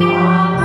Amen.